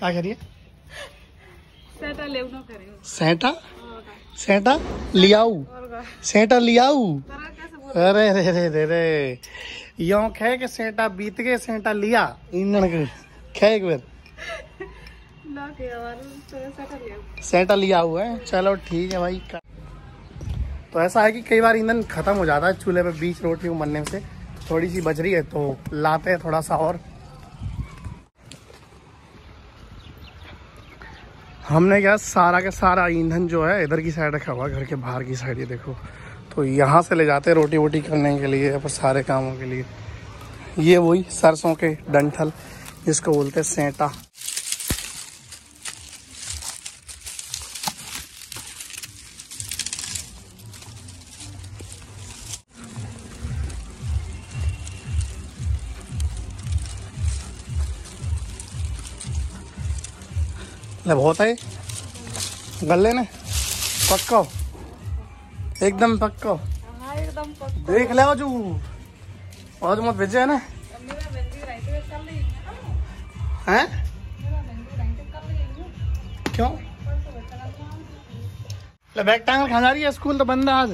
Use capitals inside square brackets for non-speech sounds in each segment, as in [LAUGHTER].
क्या है सेटा सेंटा? सेंटा? लियाऊ। सेंटा लियाऊ? अरे रे रे रे रे यों कहे कि सेंटा बीत गए सेंटा लिया। के। कहे एक बार। तो सेटा लिया। हुआ है। चलो ठीक है भाई तो ऐसा है कि कई बार ईंधन खत्म हो जाता है चूल्हे पे बीच रोटी को बनने से। थोड़ी सी बच रही है तो लाते हैं थोड़ा सा और। हमने क्या सारा का सारा ईंधन जो है इधर की साइड रखा हुआ, घर के बाहर की साइड ये देखो। तो यहाँ से ले जाते हैं रोटी वोटी करने के लिए या सारे कामों के लिए। ये वही सरसों के डंठल, जिसको बोलते हैं सेंटा। ले बहुत है। गले ने पक्को। एकदम पक्को। एकदम पक देख ले जो और मत भेजे है ना? हैं? क्यों? ले बैग टांग खा जा रही है स्कूल तो बंद है आज।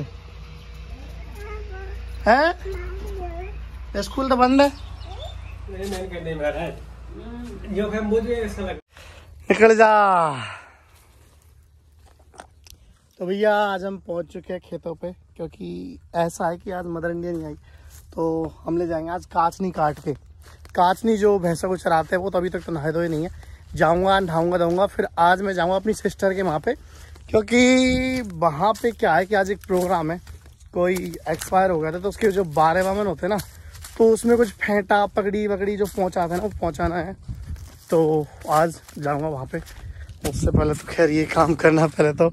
हैं? स्कूल तो बंद है। नहीं नहीं करने महाराज जो है मुझे ऐसा लगा निकल जा। तो भैया, आज हम पहुँच चुके हैं खेतों पे, क्योंकि ऐसा है कि आज मदर इंडिया नहीं आई। तो हम ले जाएँगे आज काचनी काट के। काचनी जो भैंसा को चराते हैं, वो तो अभी तक तो नहाए धोए नहीं है। जाऊँगा, नहाऊँगा दूँगा फिर आज मैं जाऊँगा अपनी सिस्टर के वहाँ पे, क्योंकि वहाँ पे क्या है कि आज एक प्रोग्राम है। कोई एक्सपायर हो गया था तो उसके जो बारह वामन होते ना तो उसमें कुछ फेंटा पकड़ी वकड़ी जो पहुँचाते हैं ना, वो पहुँचाना है। तो आज जाऊँगा वहाँ पे। उससे पहले तो खैर ये काम करना पहले तो।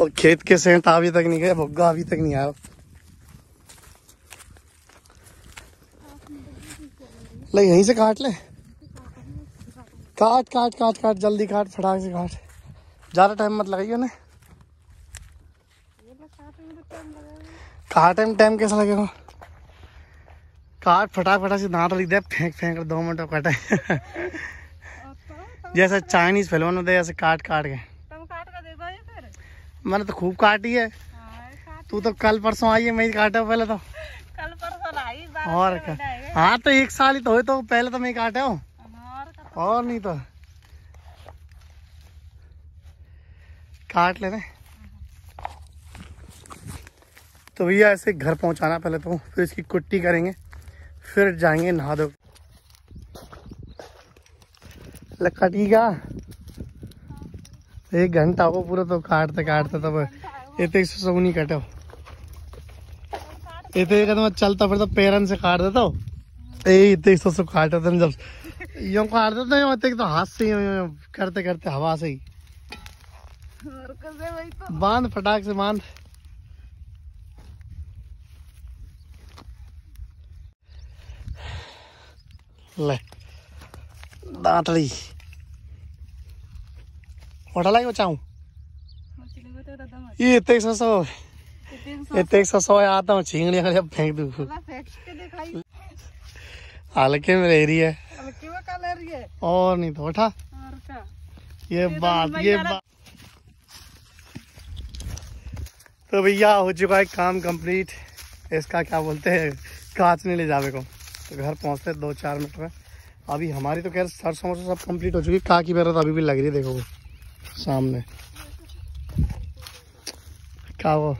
और खेत के सेंट अभी तक नहीं गए, भुग्गा अभी तक नहीं आया। ले यहीं से काट ले। काट काट काट काट, जल्दी काट, फटाक से काट। ज़्यादा टाइम मत लगाइए ना काटे में टाइम कैसा लगेगा? काट, फटाक फटाक से दांत रख दे फेंक फेंक, दो मिनट काटे। जैसे चाइनीज़ फ़िल्मों में हैं, ऐसे काट काट के। तुम काट कर दे दो ये फिर? मैंने तो खूब काटी है। तू तो कल परसों आई है मैं ही काटा पहले तो। कल परसों बात और क्या? हाँ तो एक साल ही तो हुए तो पहले तो मैं ही काटा हूँ। और और नहीं तो। काट लेने। तो भैया ऐसे घर पहुंचाना पहले तो फिर इसकी कुट्टी करेंगे फिर जाएँगे नहा दो ले कटिएगा एक घंटा हो पूरा तो काटते काटते तब इतने से सब नहीं कटो इतने कदम चलता फिर तो पैरन से काट देता हूँ। ए, इतने से सब काट देते हैं जब यूँ काट देते हैं इतने तो हाथ से यूँ यूँ करते करते हवा से ही। तो बाँध फटाक से बाँध। ले दांतड़ी होटल बचाऊं तो ये इतने सौ सौ इतने इतने सौ सौ आता हूँ चिंगड़ी अगर फेंक दूँ। हल्के में रह रही है। और नहीं तो उठा। ये तो बात ये बात तो भैया हो चुका है काम कंप्लीट। इसका क्या बोलते हैं? कांच नहीं ले जावे को। तो घर पहुँचते दो चार मिनट में। अभी हमारी तो खैर सरसों सब कंप्लीट हो चुकी है। का की मेहनत अभी भी लग रही है देखो सामने। क्या वो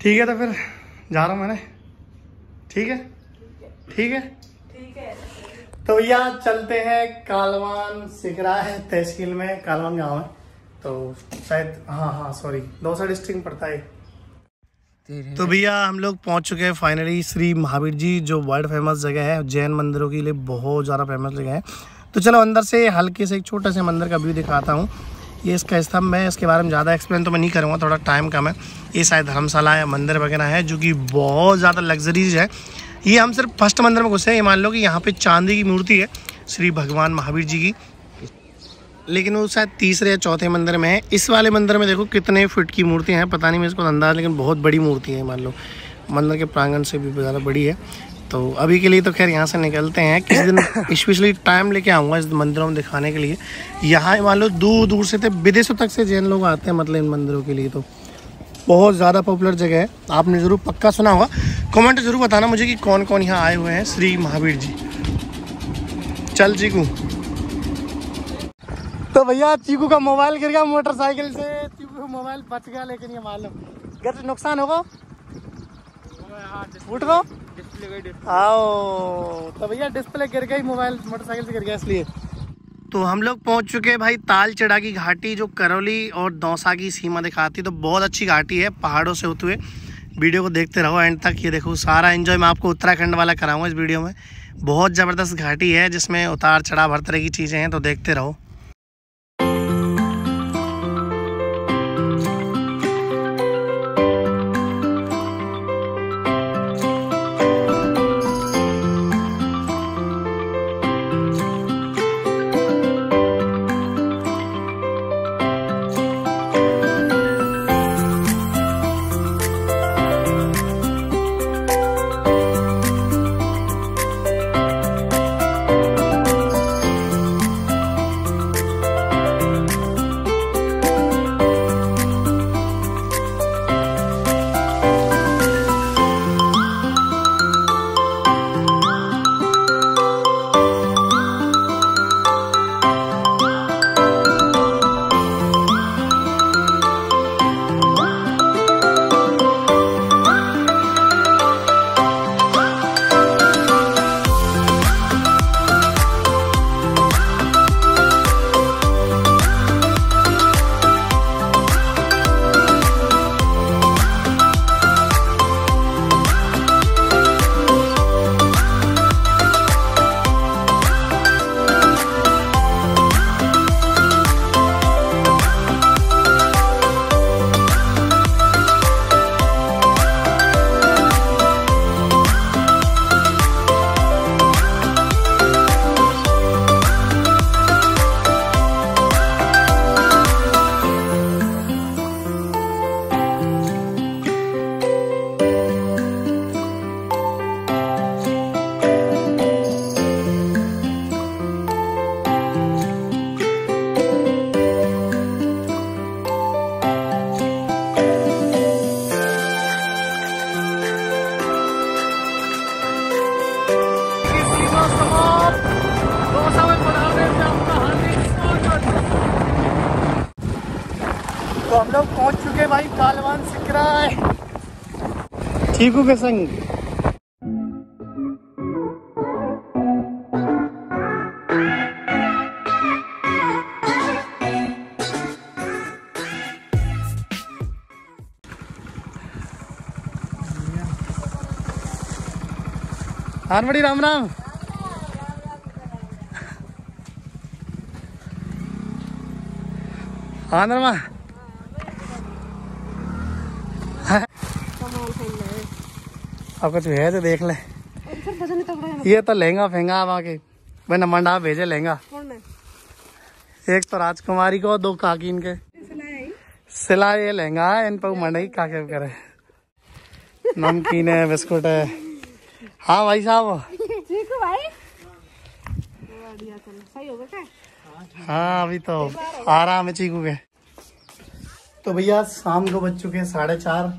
ठीक है तो फिर जा रहा हूँ मैंने। ठीक है? ठीक है? ठीक है तो भैया, चलते हैं कालवान सिकरा है तहसील में, कालवान गाँव है तो शायद हाँ हाँ सॉरी दौसा डिस्ट्रिक्ट पड़ता है तो भैया, हम लोग पहुँच चुके हैं फाइनली श्री महावीर जी, जो वर्ल्ड फ़ेमस जगह है, जैन मंदिरों के लिए बहुत ज़्यादा फ़ेमस जगह है। तो चलो अंदर से हल्के से एक छोटे से मंदिर का व्यू दिखाता हूँ। ये इसका स्तंभ है, इसके बारे में ज़्यादा एक्सप्लेन तो मैं नहीं करूँगा, थोड़ा टाइम कम है। ये शायद धर्मशाला है मंदिर वगैरह है, जो कि बहुत ज़्यादा लग्जरीज है। ये हम सिर्फ़ फ़र्स्ट मंदिर में घुसे हैं, ये मान लो कि यहाँ पे चांदी की मूर्ति है, श्री भगवान महावीर जी की। लेकिन वो शायद तीसरे या चौथे मंदिर में है। इस वाले मंदिर में देखो कितने फिट की मूर्तियाँ हैं, पता नहीं मैं इसको अंदाज, लेकिन बहुत बड़ी मूर्ति है, मान लो। मंदिर के प्रांगण से भी ज़्यादा बड़ी है। तो अभी के लिए तो खैर यहाँ से निकलते हैं। किस दिन [COUGHS] स्पेशली टाइम लेके आऊँगा इस मंदिरों में दिखाने के लिए। यहाँ मान लो दूर दूर से थे विदेशों तक से जैन लोग आते हैं मतलब इन मंदिरों के लिए तो। बहुत ज़्यादा पॉपुलर जगह है। आपने ज़रूर पक्का सुना होगा। कमेंट ज़रूर बताना मुझे कि कौन कौन यहाँ आए हुए हैं श्री महावीर जी। चल चीकू। तो भैया चीकू का मोबाइल गिर गया मोटरसाइकिल से। चीकू का मोबाइल बच गया लेकिन ये मालूम। घर नुकसान होगा? फूट गो आओ तो भैया डिस्प्ले गिर गई, मोबाइल, मोटरसाइकिल से गिर गया इसलिए। तो हम लोग पहुँच चुके हैं भाई ताल चढ़ा की घाटी, जो करौली और दौसा की सीमा दिखाती है। तो बहुत अच्छी घाटी है, पहाड़ों से होते हुए वीडियो को देखते रहो एंड तक। ये देखो, सारा एंजॉय मैं आपको उत्तराखंड वाला कराऊँगा इस वीडियो में। बहुत ज़बरदस्त घाटी है, जिसमें उतार चढ़ाव हर तरह की चीज़ें हैं तो देखते रहो। चीकू के संग हानमड़ी राम राम हाँ नरमा अब कुछ है तो देख ले। ये तो लहंगा फेंगा अब आके। मैंने मंडा भेजे लहंगा। एक तो राजकुमारी को दो काकीन के सिलाई ये लहंगा है इन पर मंडई का क्या करे। नमकीन है बिस्कुट है। हाँ भाई साहब। हाँ अभी तो आराम है चीकू के। तो भैया शाम को बज चुके हैं साढ़े चार।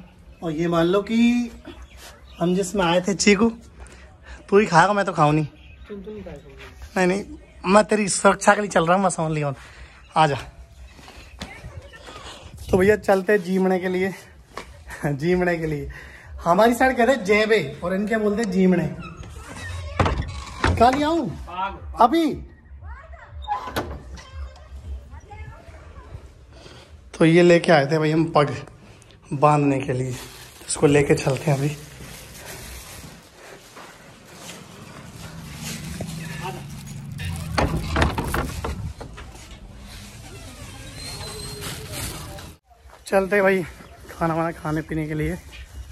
और ये मान लो कि हम जिसमें आए थे चीकू, तू ही खाएगा मैं तो खाऊं नहीं। नहीं नहीं, मैं तेरी सुरक्षा के लिए चल रहा हूँ मैं समझ लिया आ जा। तो भैया, चलते जीमने के लिए। जीमने के लिए। हमारी साइड कहते जेबे, और इनके बोलते जीमने कहा लिया आऊँ? अभी? तो ये लेके आए थे भाई हम पग बांधने के लिए। इसको लेके चलते हैं अभी। चलते भाई खाना वाना खाने पीने के लिए।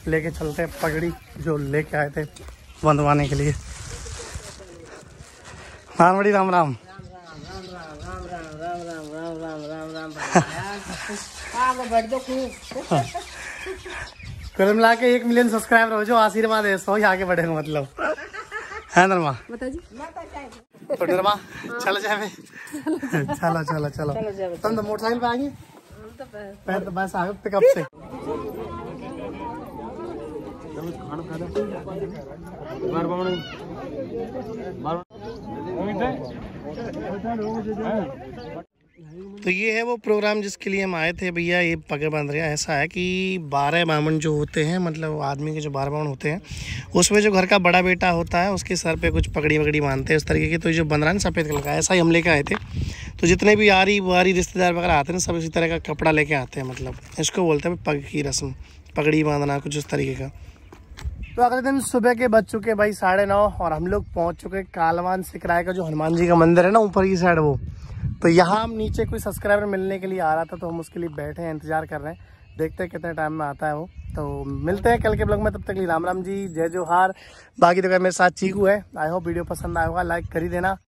लेके चलते हैं पगड़ी जो लेके आए थे बंधवाने के लिए। हाँ बड़ी राम राम। कुल मिला के एक मिलियन सब्सक्राइबर हो जो आशीर्वाद है सौ ही आगे बढ़ेगा मतलब। है नरमा? तो नरमा चलो जाए चलो चलो चलो। तुम तो मोटरसाइकिल पे आएँगे पैर तो बस आगे पिकअप से। तो ये है वो प्रोग्राम जिसके लिए हम आए थे भैया ये पगे बाँध रहे हैं। ऐसा है कि बारह बामन जो होते हैं मतलब आदमी के जो बारह बामन होते हैं उसमें जो घर का बड़ा बेटा होता है उसके सर पे कुछ पगड़ी वगड़ी बांधते हैं उस तरीके की। तो ये जो बन रहा है ना सफ़ेद कलर का ऐसा ही हम लेके आए थे। तो जितने भी यारी बुआरी रिश्तेदार वगैरह आते हैं सब इसी तरह का कपड़ा लेके आते हैं मतलब। इसको बोलते हैं पग की रस्म, पगड़ी बांधना, कुछ उस तरीके का। तो अगले दिन सुबह के बज चुके भाई साढ़े नौ, और हम लोग पहुँच चुके कालवान सिकराय का जो हनुमान जी का मंदिर है ना, ऊपर की साइड वो। तो यहाँ हम नीचे कोई सब्सक्राइबर मिलने के लिए आ रहा था तो हम उसके लिए बैठे हैं, इंतज़ार कर रहे हैं। देखते हैं कितने टाइम में आता है वो। तो मिलते हैं कल के ब्लॉग में, तब तक लिए राम राम जी, जय जोहार। बाकी तो मेरे साथ चीकू है। आई होप वीडियो पसंद आया होगा लाइक कर ही देना।